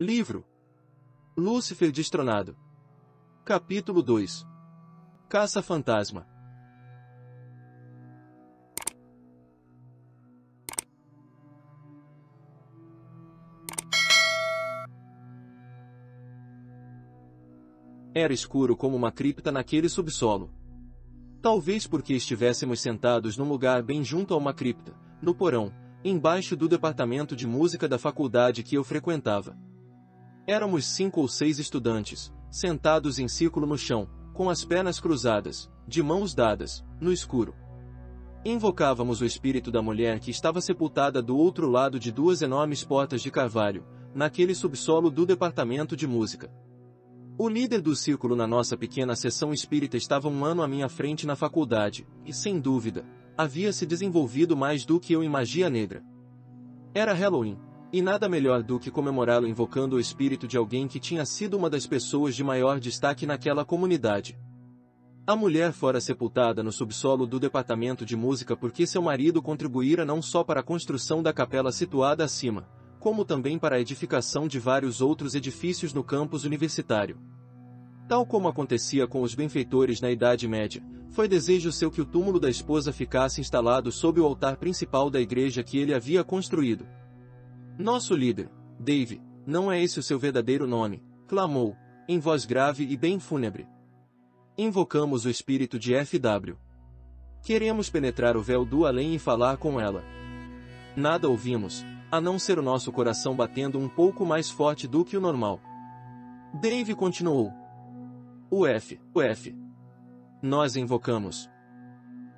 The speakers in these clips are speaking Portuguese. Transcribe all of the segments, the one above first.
Livro Lúcifer destronado. Capítulo 2 Caça Fantasma Era escuro como uma cripta naquele subsolo. Talvez porque estivéssemos sentados num lugar bem junto a uma cripta, no porão, embaixo do departamento de música da faculdade que eu frequentava. Éramos cinco ou seis estudantes, sentados em círculo no chão, com as pernas cruzadas, de mãos dadas, no escuro. Invocávamos o espírito da mulher que estava sepultada do outro lado de duas enormes portas de carvalho, naquele subsolo do departamento de música. O líder do círculo na nossa pequena sessão espírita estava um ano à minha frente na faculdade, e sem dúvida, havia se desenvolvido mais do que eu em magia negra. Era Halloween, e nada melhor do que comemorá-lo invocando o espírito de alguém que tinha sido uma das pessoas de maior destaque naquela comunidade. A mulher fora sepultada no subsolo do departamento de música porque seu marido contribuíra não só para a construção da capela situada acima, como também para a edificação de vários outros edifícios no campus universitário. Tal como acontecia com os benfeitores na Idade Média, foi desejo seu que o túmulo da esposa ficasse instalado sob o altar principal da igreja que ele havia construído. Nosso líder, Dave, não é esse o seu verdadeiro nome, clamou, em voz grave e bem fúnebre. Invocamos o espírito de FW. Queremos penetrar o véu do além e falar com ela. Nada ouvimos, a não ser o nosso coração batendo um pouco mais forte do que o normal. Dave continuou. O F, o F. Nós invocamos.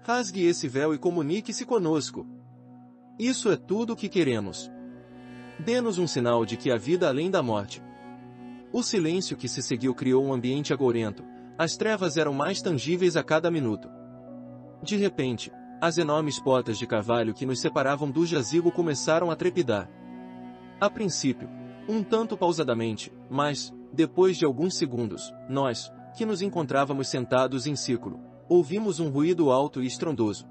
Rasgue esse véu e comunique-se conosco. Isso é tudo o que queremos. Dê-nos um sinal de que há vida além da morte. O silêncio que se seguiu criou um ambiente agorento, as trevas eram mais tangíveis a cada minuto. De repente, as enormes portas de carvalho que nos separavam do jazigo começaram a trepidar. A princípio, um tanto pausadamente, mas, depois de alguns segundos, nós, que nos encontrávamos sentados em círculo, ouvimos um ruído alto e estrondoso.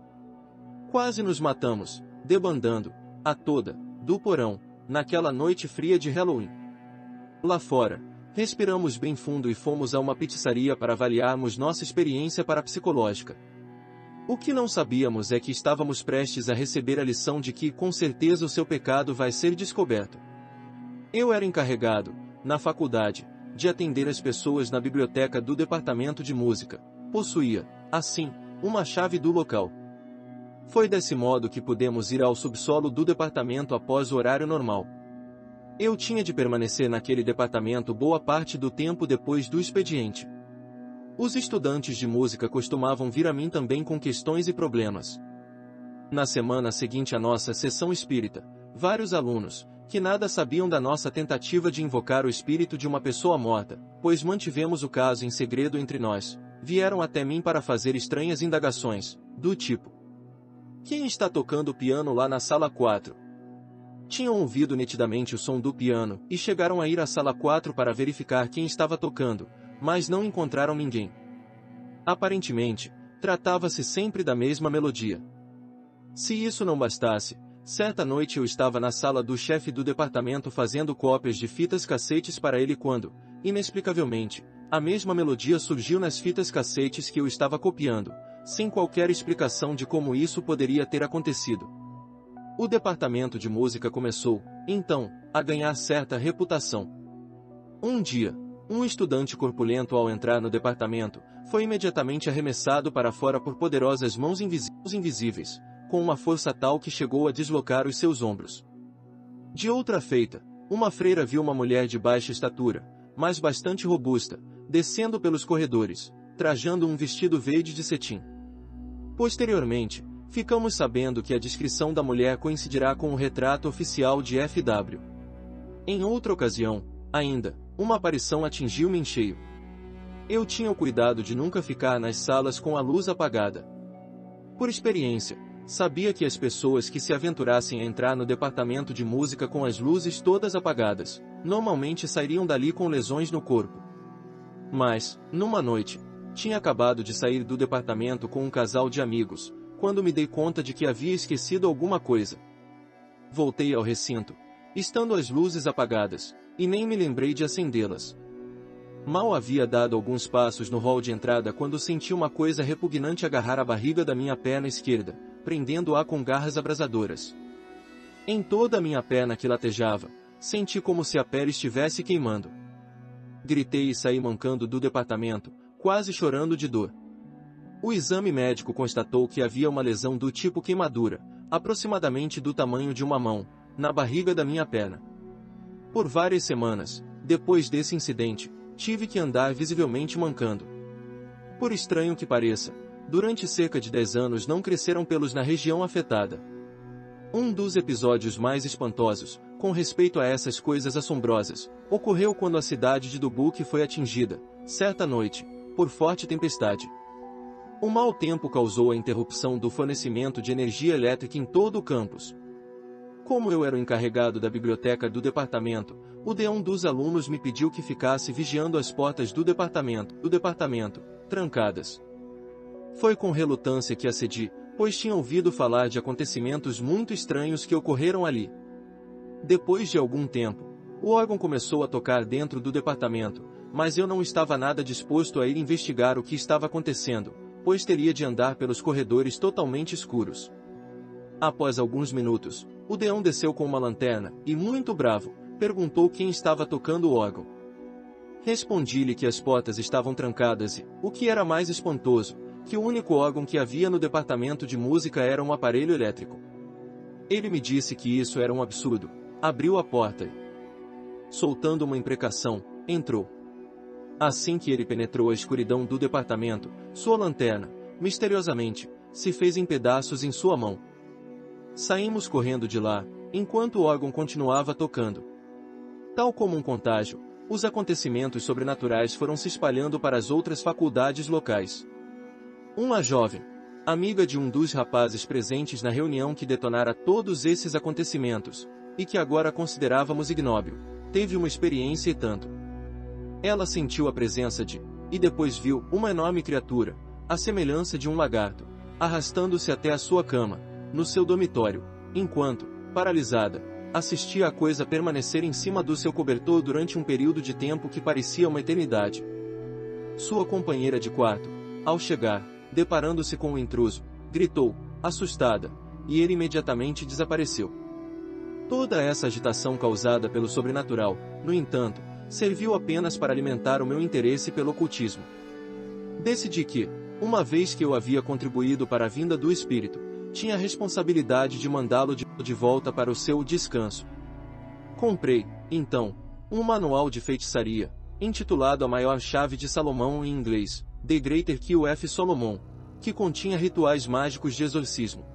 Quase nos matamos, debandando, a toda, do porão, naquela noite fria de Halloween. Lá fora, respiramos bem fundo e fomos a uma pizzaria para avaliarmos nossa experiência parapsicológica. O que não sabíamos é que estávamos prestes a receber a lição de que, com certeza, o seu pecado vai ser descoberto. Eu era encarregado, na faculdade, de atender as pessoas na biblioteca do departamento de música. Possuía, assim, uma chave do local. Foi desse modo que pudemos ir ao subsolo do departamento após o horário normal. Eu tinha de permanecer naquele departamento boa parte do tempo depois do expediente. Os estudantes de música costumavam vir a mim também com questões e problemas. Na semana seguinte à nossa sessão espírita, vários alunos, que nada sabiam da nossa tentativa de invocar o espírito de uma pessoa morta, pois mantivemos o caso em segredo entre nós, vieram até mim para fazer estranhas indagações, do tipo: Quem está tocando piano lá na sala 4? Tinham ouvido nitidamente o som do piano e chegaram a ir à sala 4 para verificar quem estava tocando, mas não encontraram ninguém. Aparentemente, tratava-se sempre da mesma melodia. Se isso não bastasse, certa noite eu estava na sala do chefe do departamento fazendo cópias de fitas cassetes para ele quando, inexplicavelmente, a mesma melodia surgiu nas fitas cassetes que eu estava copiando, sem qualquer explicação de como isso poderia ter acontecido. O departamento de música começou, então, a ganhar certa reputação. Um dia, um estudante corpulento ao entrar no departamento, foi imediatamente arremessado para fora por poderosas mãos invisíveis, com uma força tal que chegou a deslocar os seus ombros. De outra feita, uma freira viu uma mulher de baixa estatura, mas bastante robusta, descendo pelos corredores, trajando um vestido verde de cetim. Posteriormente, ficamos sabendo que a descrição da mulher coincidirá com o retrato oficial de FW. Em outra ocasião, ainda, uma aparição atingiu-me em cheio. Eu tinha o cuidado de nunca ficar nas salas com a luz apagada. Por experiência, sabia que as pessoas que se aventurassem a entrar no departamento de música com as luzes todas apagadas, normalmente sairiam dali com lesões no corpo. Mas, numa noite, tinha acabado de sair do departamento com um casal de amigos, quando me dei conta de que havia esquecido alguma coisa. Voltei ao recinto, estando as luzes apagadas, e nem me lembrei de acendê-las. Mal havia dado alguns passos no hall de entrada quando senti uma coisa repugnante agarrar a barriga da minha perna esquerda, prendendo-a com garras abrasadoras. Em toda a minha perna que latejava, senti como se a pele estivesse queimando. Gritei e saí mancando do departamento, quase chorando de dor. O exame médico constatou que havia uma lesão do tipo queimadura, aproximadamente do tamanho de uma mão, na barriga da minha perna. Por várias semanas, depois desse incidente, tive que andar visivelmente mancando. Por estranho que pareça, durante cerca de 10 anos não cresceram pelos na região afetada. Um dos episódios mais espantosos, com respeito a essas coisas assombrosas, ocorreu quando a cidade de Dubuque foi atingida, certa noite, por forte tempestade. O mau tempo causou a interrupção do fornecimento de energia elétrica em todo o campus. Como eu era o encarregado da biblioteca do departamento, o de um dos alunos me pediu que ficasse vigiando as portas do departamento, do departamento, trancadas. Foi com relutância que acedi, pois tinha ouvido falar de acontecimentos muito estranhos que ocorreram ali. Depois de algum tempo, o órgão começou a tocar dentro do departamento, mas eu não estava nada disposto a ir investigar o que estava acontecendo, pois teria de andar pelos corredores totalmente escuros. Após alguns minutos, o Deão desceu com uma lanterna, e muito bravo, perguntou quem estava tocando o órgão. Respondi-lhe que as portas estavam trancadas e, o que era mais espantoso, que o único órgão que havia no departamento de música era um aparelho elétrico. Ele me disse que isso era um absurdo, abriu a porta e, soltando uma imprecação, entrou. Assim que ele penetrou a escuridão do departamento, sua lanterna, misteriosamente, se fez em pedaços em sua mão. Saímos correndo de lá, enquanto o órgão continuava tocando. Tal como um contágio, os acontecimentos sobrenaturais foram se espalhando para as outras faculdades locais. Uma jovem, amiga de um dos rapazes presentes na reunião que detonara todos esses acontecimentos, e que agora considerávamos ignóbil, teve uma experiência e tanto. Ela sentiu a presença de, e depois viu, uma enorme criatura, a semelhança de um lagarto, arrastando-se até a sua cama, no seu dormitório, enquanto, paralisada, assistia a coisa permanecer em cima do seu cobertor durante um período de tempo que parecia uma eternidade. Sua companheira de quarto, ao chegar, deparando-se com o intruso, gritou, assustada, e ele imediatamente desapareceu. Toda essa agitação causada pelo sobrenatural, no entanto, serviu apenas para alimentar o meu interesse pelo ocultismo. Decidi que, uma vez que eu havia contribuído para a vinda do espírito, tinha a responsabilidade de mandá-lo de, volta para o seu descanso. Comprei, então, um manual de feitiçaria, intitulado A Maior Chave de Salomão em inglês, The Greater Q.F. Solomon, que continha rituais mágicos de exorcismo.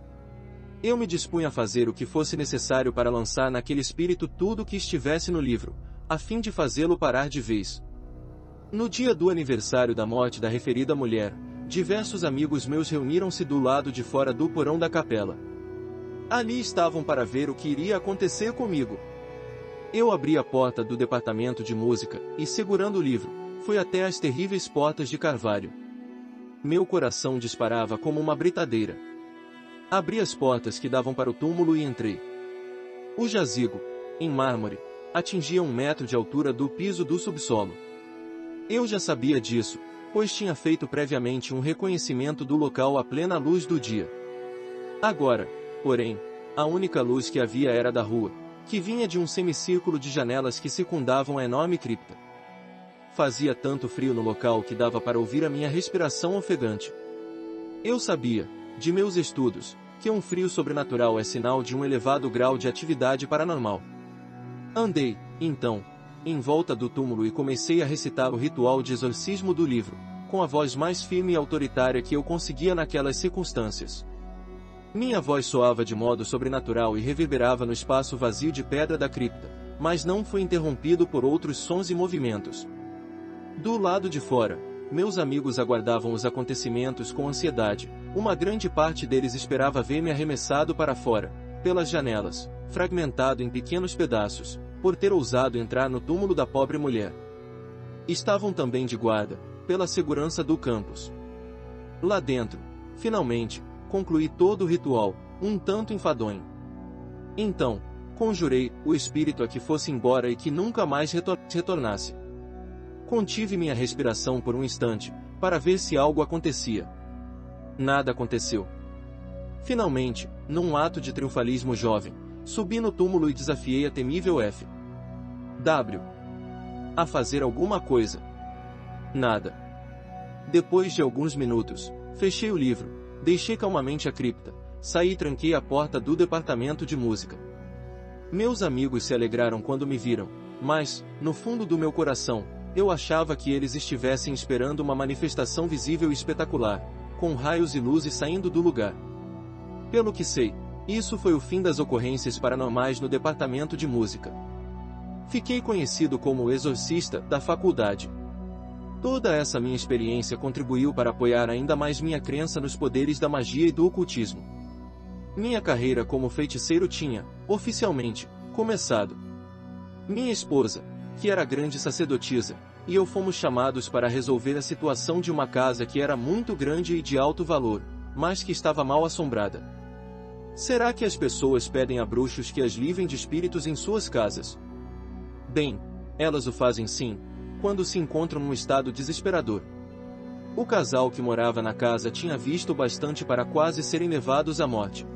Eu me dispunha a fazer o que fosse necessário para lançar naquele espírito tudo o que estivesse no livro, a fim de fazê-lo parar de vez. No dia do aniversário da morte da referida mulher, diversos amigos meus reuniram-se do lado de fora do porão da capela. Ali estavam para ver o que iria acontecer comigo. Eu abri a porta do departamento de música e, segurando o livro, fui até as terríveis portas de carvalho. Meu coração disparava como uma britadeira. Abri as portas que davam para o túmulo e entrei. O jazigo, em mármore, atingia um metro de altura do piso do subsolo. Eu já sabia disso, pois tinha feito previamente um reconhecimento do local à plena luz do dia. Agora, porém, a única luz que havia era da rua, que vinha de um semicírculo de janelas que circundavam a enorme cripta. Fazia tanto frio no local que dava para ouvir a minha respiração ofegante. Eu sabia, de meus estudos, que um frio sobrenatural é sinal de um elevado grau de atividade paranormal. Andei, então, em volta do túmulo e comecei a recitar o ritual de exorcismo do livro, com a voz mais firme e autoritária que eu conseguia naquelas circunstâncias. Minha voz soava de modo sobrenatural e reverberava no espaço vazio de pedra da cripta, mas não foi interrompido por outros sons e movimentos. Do lado de fora, meus amigos aguardavam os acontecimentos com ansiedade, uma grande parte deles esperava ver-me arremessado para fora, pelas janelas, fragmentado em pequenos pedaços, por ter ousado entrar no túmulo da pobre mulher. Estavam também de guarda, pela segurança do campus. Lá dentro, finalmente, concluí todo o ritual, um tanto enfadonho. Então, Conjurei o espírito a que fosse embora e que nunca mais retor retornasse. Contive minha respiração por um instante, para ver se algo acontecia. Nada aconteceu. Finalmente, num ato de triunfalismo jovem, subi no túmulo e desafiei a temível F. W. A fazer alguma coisa. Nada. Depois de alguns minutos, fechei o livro, deixei calmamente a cripta, saí e tranquei a porta do departamento de música. Meus amigos se alegraram quando me viram, mas, no fundo do meu coração, eu achava que eles estivessem esperando uma manifestação visível e espetacular, com raios e luzes saindo do lugar. Pelo que sei, isso foi o fim das ocorrências paranormais no departamento de música. Fiquei conhecido como o exorcista da faculdade. Toda essa minha experiência contribuiu para apoiar ainda mais minha crença nos poderes da magia e do ocultismo. Minha carreira como feiticeiro tinha, oficialmente, começado. Minha esposa, que era grande sacerdotisa, e eu fomos chamados para resolver a situação de uma casa que era muito grande e de alto valor, mas que estava mal assombrada. Será que as pessoas pedem a bruxos que as livrem de espíritos em suas casas? Bem, elas o fazem sim, quando se encontram num estado desesperador. O casal que morava na casa tinha visto bastante para quase serem levados à morte.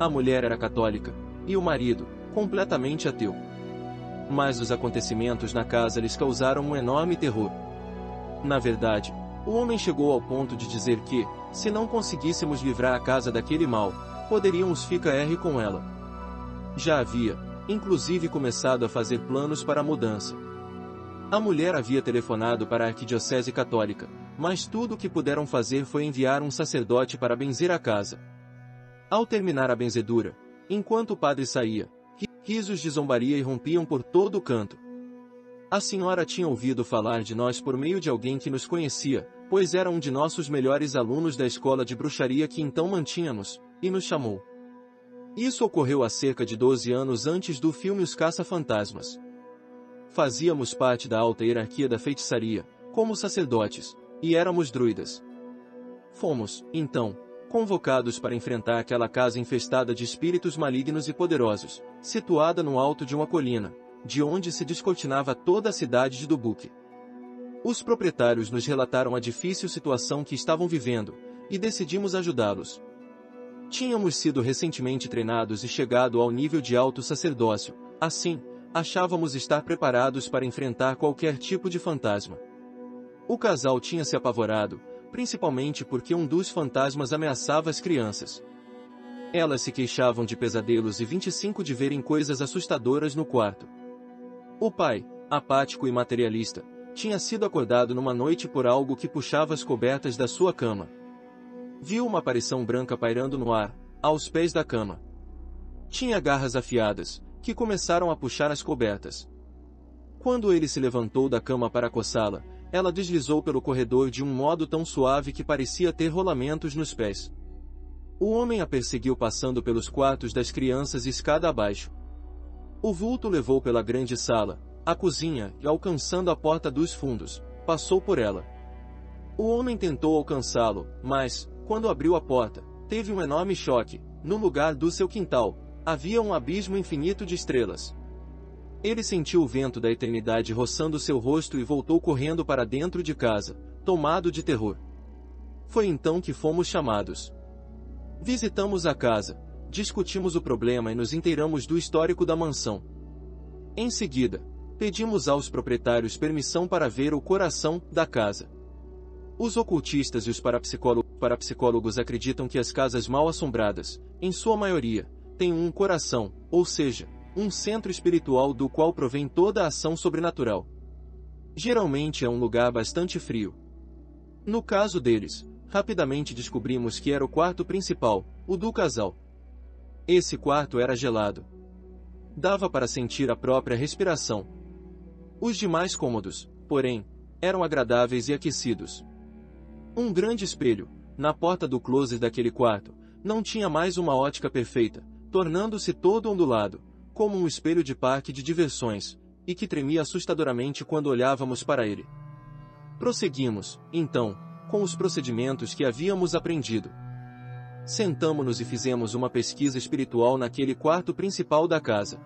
A mulher era católica, e o marido, completamente ateu. Mas os acontecimentos na casa lhes causaram um enorme terror. Na verdade, o homem chegou ao ponto de dizer que, se não conseguíssemos livrar a casa daquele mal, poderíamos ficar R com ela. Já havia, inclusive começado a fazer planos para a mudança. A mulher havia telefonado para a arquidiocese católica, mas tudo o que puderam fazer foi enviar um sacerdote para benzer a casa. Ao terminar a benzedura, enquanto o padre saía, risos de zombaria irrompiam por todo o canto. A senhora tinha ouvido falar de nós por meio de alguém que nos conhecia, pois era um de nossos melhores alunos da escola de bruxaria que então mantínhamos, e nos chamou. Isso ocorreu há cerca de 12 anos antes do filme Os Caça-Fantasmas. Fazíamos parte da alta hierarquia da feitiçaria, como sacerdotes, e éramos druidas. Fomos, então, convocados para enfrentar aquela casa infestada de espíritos malignos e poderosos, situada no alto de uma colina, de onde se descortinava toda a cidade de Dubuque. Os proprietários nos relataram a difícil situação que estavam vivendo, e decidimos ajudá-los. Tínhamos sido recentemente treinados e chegado ao nível de alto sacerdócio, assim, achávamos estar preparados para enfrentar qualquer tipo de fantasma. O casal tinha se apavorado, principalmente porque um dos fantasmas ameaçava as crianças. Elas se queixavam de pesadelos e 25 de verem coisas assustadoras no quarto. O pai, apático e materialista, tinha sido acordado numa noite por algo que puxava as cobertas da sua cama. Viu uma aparição branca pairando no ar, aos pés da cama. Tinha garras afiadas, que começaram a puxar as cobertas. Quando ele se levantou da cama para coçá-la, ela deslizou pelo corredor de um modo tão suave que parecia ter rolamentos nos pés. O homem a perseguiu passando pelos quartos das crianças escada abaixo. O vulto levou pela grande sala, a cozinha e alcançando a porta dos fundos, passou por ela. O homem tentou alcançá-lo, mas, quando abriu a porta, teve um enorme choque. No lugar do seu quintal, havia um abismo infinito de estrelas. Ele sentiu o vento da eternidade roçando seu rosto e voltou correndo para dentro de casa, tomado de terror. Foi então que fomos chamados. Visitamos a casa, discutimos o problema e nos inteiramos do histórico da mansão. Em seguida, pedimos aos proprietários permissão para ver o coração da casa. Os ocultistas e os parapsicólogos, parapsicólogos acreditam que as casas mal assombradas, em sua maioria, têm um coração, ou seja, um centro espiritual do qual provém toda a ação sobrenatural. Geralmente é um lugar bastante frio. No caso deles, rapidamente descobrimos que era o quarto principal, o do casal. Esse quarto era gelado. Dava para sentir a própria respiração. Os demais cômodos, porém, eram agradáveis e aquecidos. Um grande espelho, na porta do closet daquele quarto, não tinha mais uma ótica perfeita, tornando-se todo ondulado, como um espelho de parque de diversões, e que tremia assustadoramente quando olhávamos para ele. Prosseguimos, então, com os procedimentos que havíamos aprendido. Sentamo-nos e fizemos uma pesquisa espiritual naquele quarto principal da casa.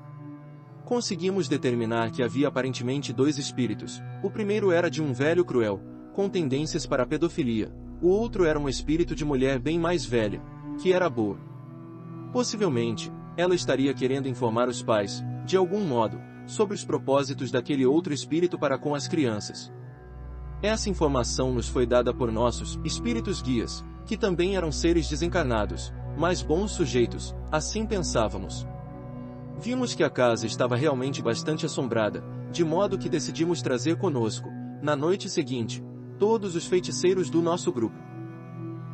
Conseguimos determinar que havia aparentemente dois espíritos. O primeiro era de um velho cruel, com tendências para a pedofilia. O outro era um espírito de mulher bem mais velha, que era boa. Possivelmente, ela estaria querendo informar os pais, de algum modo, sobre os propósitos daquele outro espírito para com as crianças. Essa informação nos foi dada por nossos espíritos guias, que também eram seres desencarnados, mas bons sujeitos, assim pensávamos. Vimos que a casa estava realmente bastante assombrada, de modo que decidimos trazer conosco, na noite seguinte, todos os feiticeiros do nosso grupo.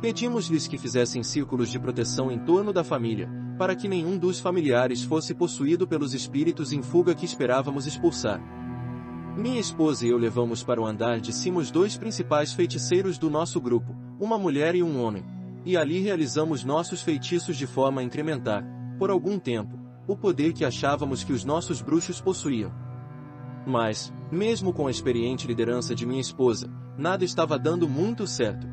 Pedimos-lhes que fizessem círculos de proteção em torno da família, para que nenhum dos familiares fosse possuído pelos espíritos em fuga que esperávamos expulsar. Minha esposa e eu levamos para o andar de cima os dois principais feiticeiros do nosso grupo, uma mulher e um homem, e ali realizamos nossos feitiços de forma a incrementar, por algum tempo, o poder que achávamos que os nossos bruxos possuíam. Mas, mesmo com a experiente liderança de minha esposa, nada estava dando muito certo.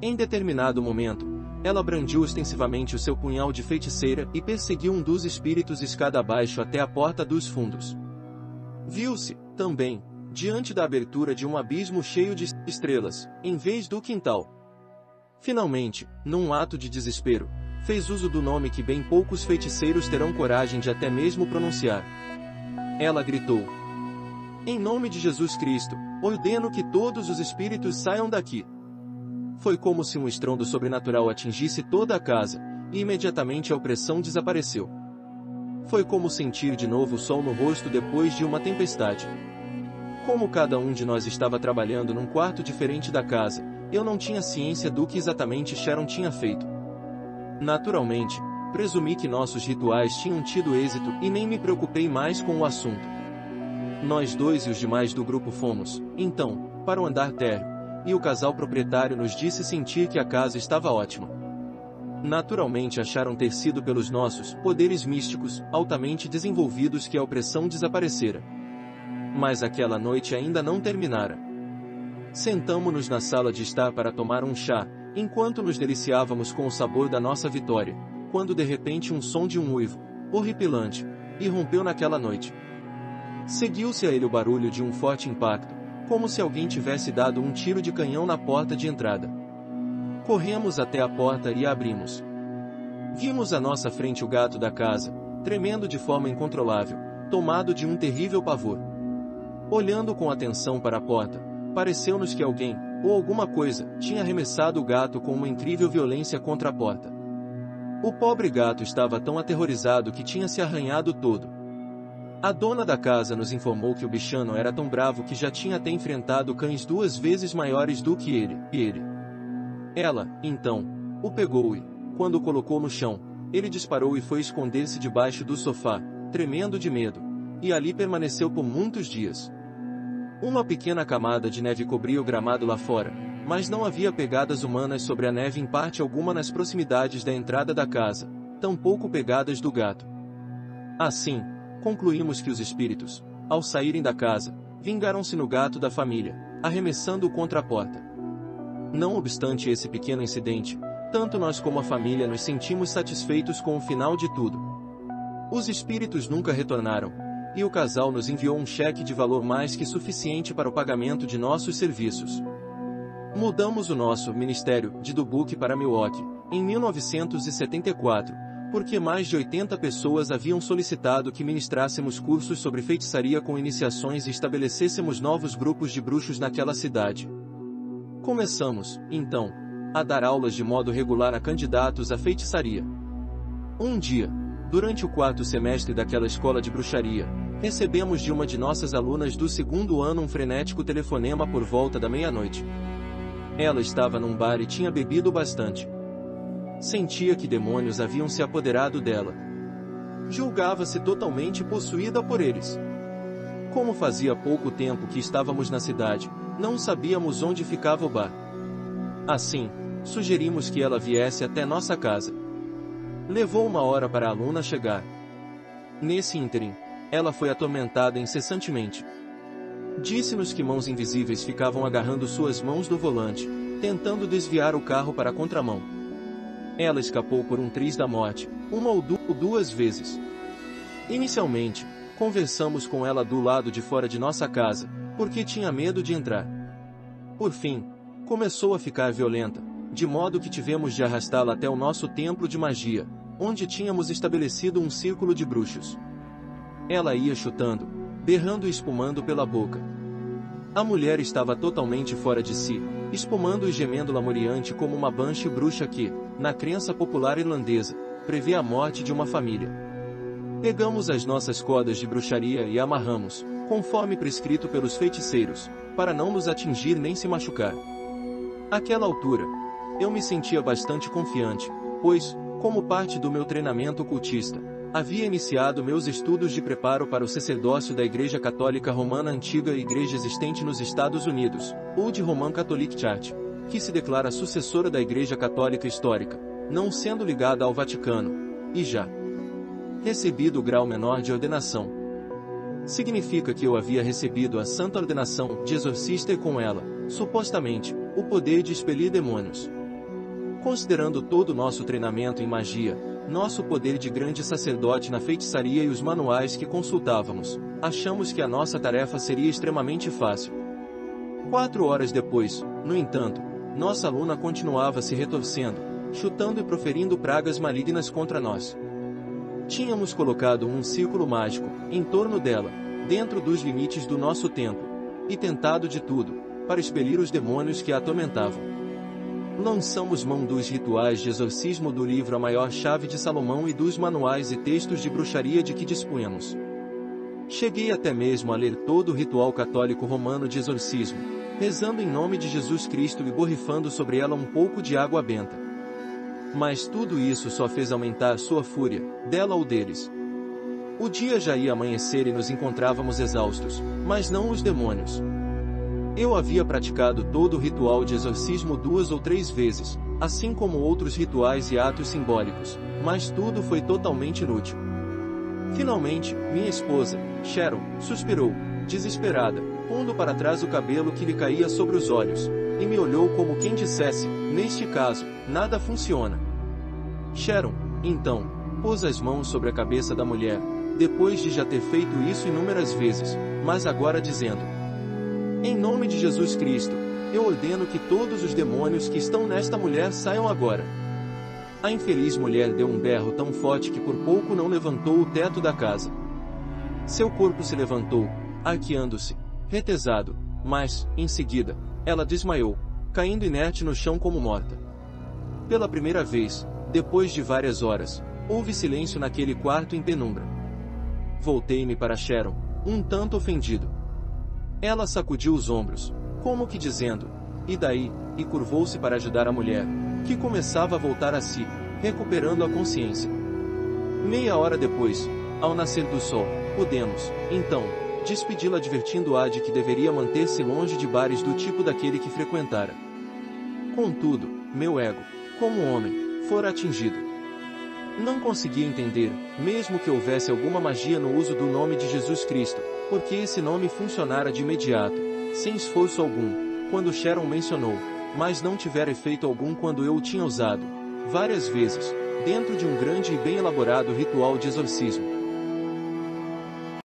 Em determinado momento, ela brandiu ostensivamente o seu punhal de feiticeira e perseguiu um dos espíritos escada abaixo até a porta dos fundos. Viu-se, também, diante da abertura de um abismo cheio de estrelas, em vez do quintal. Finalmente, num ato de desespero, fez uso do nome que bem poucos feiticeiros terão coragem de até mesmo pronunciar. Ela gritou: Em nome de Jesus Cristo, ordeno que todos os espíritos saiam daqui. Foi como se um estrondo sobrenatural atingisse toda a casa, e imediatamente a opressão desapareceu. Foi como sentir de novo o sol no rosto depois de uma tempestade. Como cada um de nós estava trabalhando num quarto diferente da casa, eu não tinha ciência do que exatamente Sharon tinha feito. Naturalmente, presumi que nossos rituais tinham tido êxito e nem me preocupei mais com o assunto. Nós dois e os demais do grupo fomos, então, para o andar térreo, e o casal proprietário nos disse sentir que a casa estava ótima. Naturalmente acharam ter sido pelos nossos poderes místicos altamente desenvolvidos que a opressão desaparecera. Mas aquela noite ainda não terminara. Sentamo-nos na sala de estar para tomar um chá, enquanto nos deliciávamos com o sabor da nossa vitória, quando de repente um som de um uivo, horripilante, irrompeu naquela noite. Seguiu-se a ele o barulho de um forte impacto, como se alguém tivesse dado um tiro de canhão na porta de entrada. Corremos até a porta e a abrimos. Vimos à nossa frente o gato da casa, tremendo de forma incontrolável, tomado de um terrível pavor. Olhando com atenção para a porta, pareceu-nos que alguém, ou alguma coisa, tinha arremessado o gato com uma incrível violência contra a porta. O pobre gato estava tão aterrorizado que tinha se arranhado todo. A dona da casa nos informou que o bichano era tão bravo que já tinha até enfrentado cães duas vezes maiores do que ele, ele. Ela, então, o pegou e, quando o colocou no chão, ele disparou e foi esconder-se debaixo do sofá, tremendo de medo, e ali permaneceu por muitos dias. Uma pequena camada de neve cobria o gramado lá fora, mas não havia pegadas humanas sobre a neve em parte alguma nas proximidades da entrada da casa, tampouco pegadas do gato. Assim, concluímos que os espíritos, ao saírem da casa, vingaram-se no gato da família, arremessando-o contra a porta. Não obstante esse pequeno incidente, tanto nós como a família nos sentimos satisfeitos com o final de tudo. Os espíritos nunca retornaram, e o casal nos enviou um cheque de valor mais que suficiente para o pagamento de nossos serviços. Mudamos o nosso ministério de Dubuque para Milwaukee, em 1974, porque mais de 80 pessoas haviam solicitado que ministrássemos cursos sobre feitiçaria com iniciações e estabelecêssemos novos grupos de bruxos naquela cidade. Começamos, então, a dar aulas de modo regular a candidatos à feitiçaria. Um dia, durante o quarto semestre daquela escola de bruxaria, recebemos de uma de nossas alunas do segundo ano um frenético telefonema por volta da meia-noite. Ela estava num bar e tinha bebido bastante. Sentia que demônios haviam se apoderado dela. Julgava-se totalmente possuída por eles. Como fazia pouco tempo que estávamos na cidade, não sabíamos onde ficava o bar. Assim, sugerimos que ela viesse até nossa casa. Levou uma hora para a aluna chegar. Nesse ínterim, ela foi atormentada incessantemente. Disse-nos que mãos invisíveis ficavam agarrando suas mãos do volante, tentando desviar o carro para a contramão. Ela escapou por um triz da morte, uma ou du duas vezes. Inicialmente, conversamos com ela do lado de fora de nossa casa, porque tinha medo de entrar. Por fim, começou a ficar violenta, de modo que tivemos de arrastá-la até o nosso templo de magia, onde tínhamos estabelecido um círculo de bruxos. Ela ia chutando, berrando e espumando pela boca. A mulher estava totalmente fora de si, espumando e gemendo lamuriante como uma banshee bruxa que, na crença popular irlandesa, prevê a morte de uma família. Pegamos as nossas cordas de bruxaria e amarramos, conforme prescrito pelos feiticeiros, para não nos atingir nem se machucar. Aquela altura, eu me sentia bastante confiante, pois, como parte do meu treinamento ocultista, havia iniciado meus estudos de preparo para o sacerdócio da Igreja Católica Romana Antiga e igreja existente nos Estados Unidos, ou de Roman Catholic Church, que se declara sucessora da Igreja Católica Histórica, não sendo ligada ao Vaticano, e já recebido o grau menor de ordenação. Significa que eu havia recebido a santa ordenação de exorcista e com ela, supostamente, o poder de expelir demônios. Considerando todo o nosso treinamento em magia, nosso poder de grande sacerdote na feitiçaria e os manuais que consultávamos, achamos que a nossa tarefa seria extremamente fácil. Quatro horas depois, no entanto, nossa aluna continuava se retorcendo, chutando e proferindo pragas malignas contra nós. Tínhamos colocado um círculo mágico, em torno dela, dentro dos limites do nosso templo, e tentado de tudo, para expelir os demônios que a atormentavam. Lançamos mão dos rituais de exorcismo do livro A Maior Chave de Salomão e dos manuais e textos de bruxaria de que dispunhamos. Cheguei até mesmo a ler todo o ritual católico romano de exorcismo, rezando em nome de Jesus Cristo e borrifando sobre ela um pouco de água benta. Mas tudo isso só fez aumentar sua fúria, dela ou deles. O dia já ia amanhecer e nos encontrávamos exaustos, mas não os demônios. Eu havia praticado todo o ritual de exorcismo duas ou três vezes, assim como outros rituais e atos simbólicos, mas tudo foi totalmente inútil. Finalmente, minha esposa, Sharon, suspirou, desesperada, pondo para trás o cabelo que lhe caía sobre os olhos, e me olhou como quem dissesse: Neste caso, nada funciona. Sharon, então, pôs as mãos sobre a cabeça da mulher, depois de já ter feito isso inúmeras vezes, mas agora dizendo: Em nome de Jesus Cristo, eu ordeno que todos os demônios que estão nesta mulher saiam agora. A infeliz mulher deu um berro tão forte que por pouco não levantou o teto da casa. Seu corpo se levantou, arqueando-se, retesado, mas, em seguida, ela desmaiou, caindo inerte no chão como morta. Pela primeira vez, depois de várias horas, houve silêncio naquele quarto em penumbra. Voltei-me para Sharon, um tanto ofendido. Ela sacudiu os ombros, como que dizendo, e daí, e curvou-se para ajudar a mulher, que começava a voltar a si, recuperando a consciência. Meia hora depois, ao nascer do sol, podemos, então, despedi-la advertindo-a de que deveria manter-se longe de bares do tipo daquele que frequentara. Contudo, meu ego, como homem, fora atingido. Não conseguia entender, mesmo que houvesse alguma magia no uso do nome de Jesus Cristo, porque esse nome funcionara de imediato, sem esforço algum, quando Sharon mencionou, mas não tivera efeito algum quando eu o tinha usado, várias vezes, dentro de um grande e bem elaborado ritual de exorcismo.